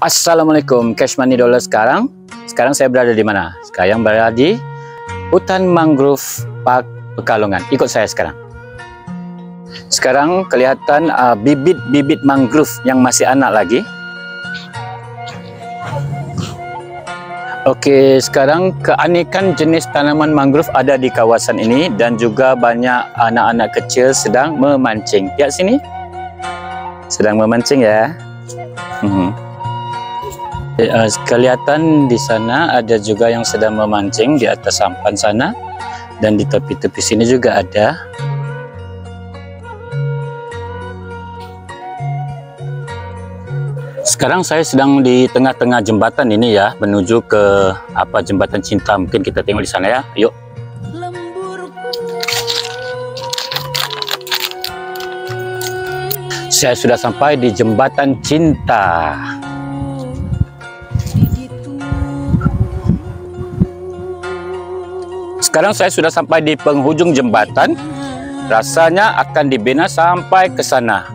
Assalamualaikum, Cash Money Dollar sekarang. Sekarang saya berada di mana? Sekarang berada di hutan mangrove Park Pekalongan. Ikut saya sekarang. Sekarang kelihatan uh, bibit-bibit uh, mangrove yang masih anak lagi. Okey, sekarang keanekan jenis tanaman mangrove ada di kawasan ini dan juga banyak anak-anak kecil sedang memancing. Lihat sini. Sedang memancing ya. Hmm. Uh, kelihatan di sana ada juga yang sedang memancing di atas sampan sana dan di tepi-tepi sini juga ada. Sekarang saya sedang di tengah-tengah jembatan ini ya, menuju ke apa jembatan cinta. Mungkin kita tengok di sana ya. Yuk. Saya sudah sampai di jembatan cinta. Sekarang saya sudah sampai di penghujung jembatan. Rasanya akan dibina sampai ke sana.